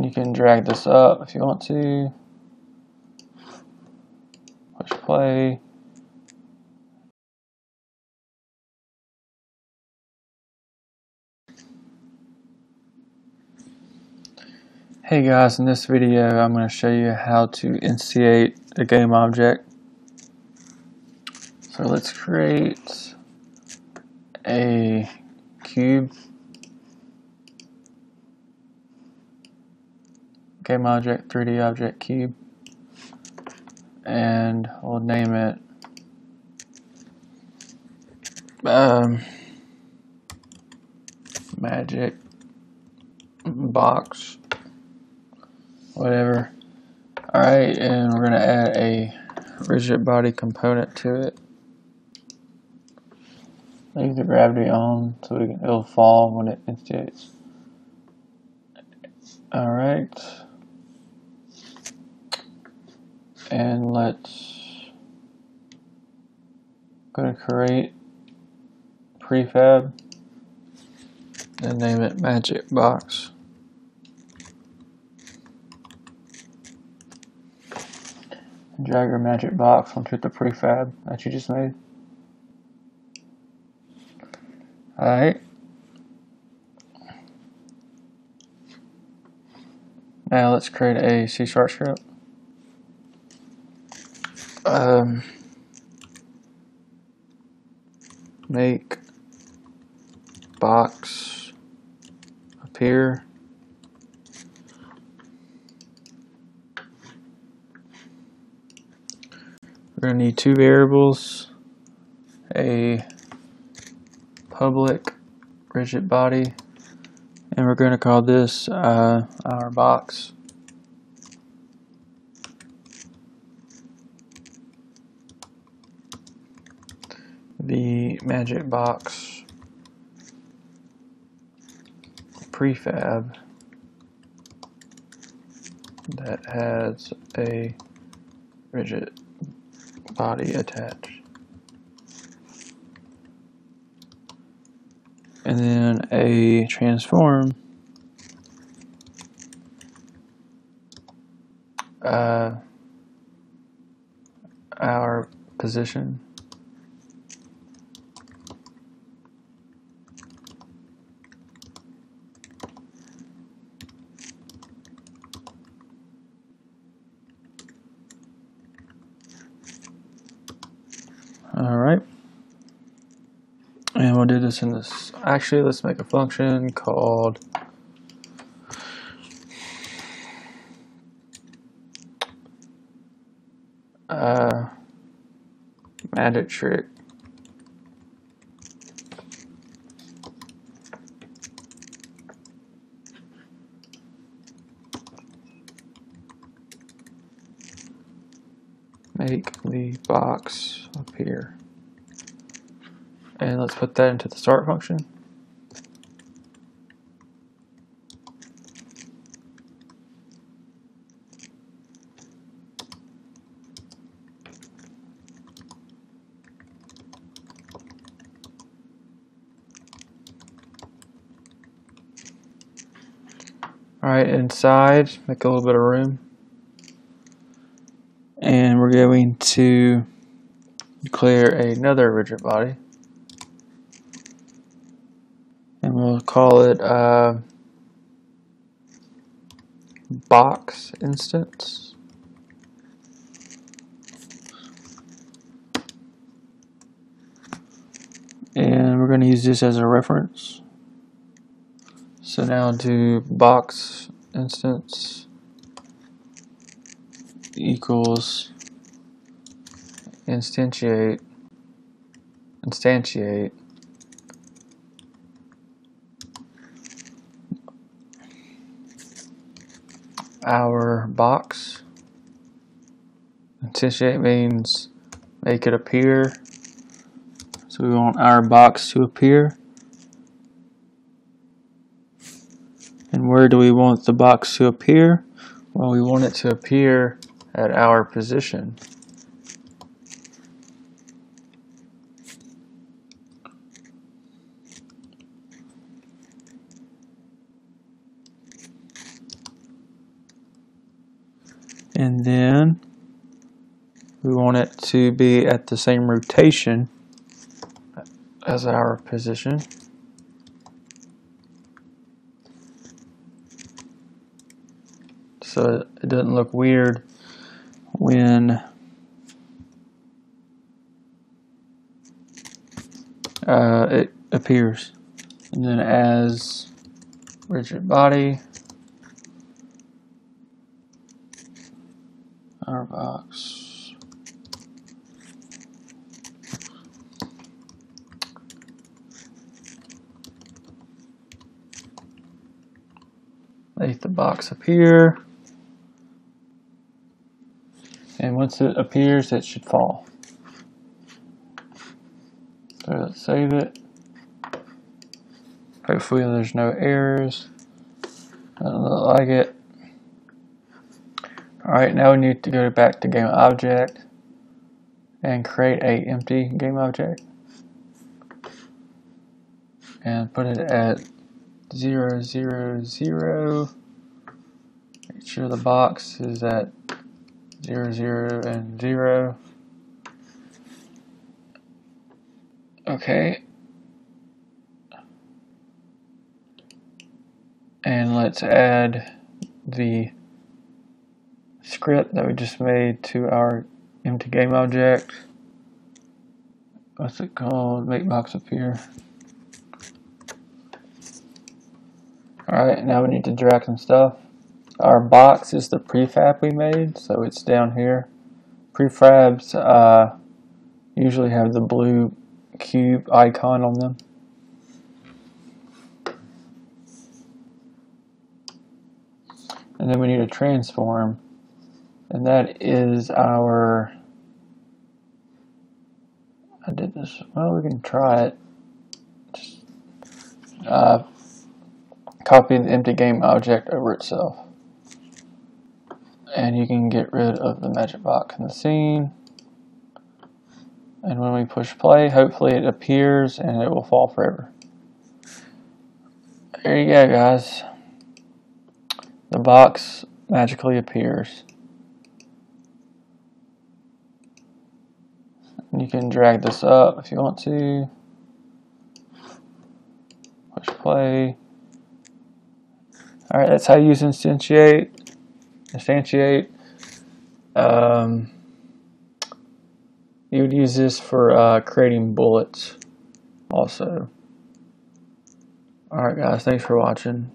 You can drag this up if you want to. Push play. Hey guys, in this video I'm going to show you how to instantiate a game object. So let's create a cube game object 3D object cube and we'll name it um, magic box whatever. Alright, and we're going to add a rigid body component to it. Leave the gravity on so it can, it'll fall when it instantiates. Alright. And let's go to create prefab and name it magic box. drag your magic box onto the prefab that you just made. Alright. Now let's create a C sharp script. Um, make box appear We're going to need two variables, a public rigid body, and we're going to call this uh, our box. The magic box. Prefab. That has a rigid body attached. And then a transform. Uh, our position All right. And we'll do this in this. Actually, let's make a function called uh, magic trick. Make the box appear. And let's put that into the start function. Alright, inside, make a little bit of room. And we're going to declare another rigid body. and we'll call it uh, box instance. And we're going to use this as a reference. So now do box instance equals instantiate instantiate our box. Instantiate means make it appear. So we want our box to appear. And where do we want the box to appear? Well, we want it to appear at our position. And then we want it to be at the same rotation as our position. So it doesn't look weird when uh, it appears. And then as rigid body, our box. Make the box appear. And once it appears, it should fall. So let's save it. Hopefully there's no errors. Doesn't look like it. Alright, now we need to go back to game object and create a empty game object and put it at 0, 0, 0. Make sure the box is at 0, 0, and 0. Okay. And let's add the script that we just made to our empty game object. What's it called? Make box appear. Alright, now we need to drag some stuff. Our box is the prefab we made, so it's down here. Prefabs uh, usually have the blue cube icon on them. And then we need a transform and that is our I did this well we can try it. Just uh, copy the empty game object over itself. And you can get rid of the magic box in the scene. And when we push play hopefully it appears and it will fall forever. There you go guys. The box magically appears You can drag this up if you want to. Push play. Alright, that's how you use instantiate. Instantiate. Um, you would use this for uh, creating bullets also. Alright guys, thanks for watching.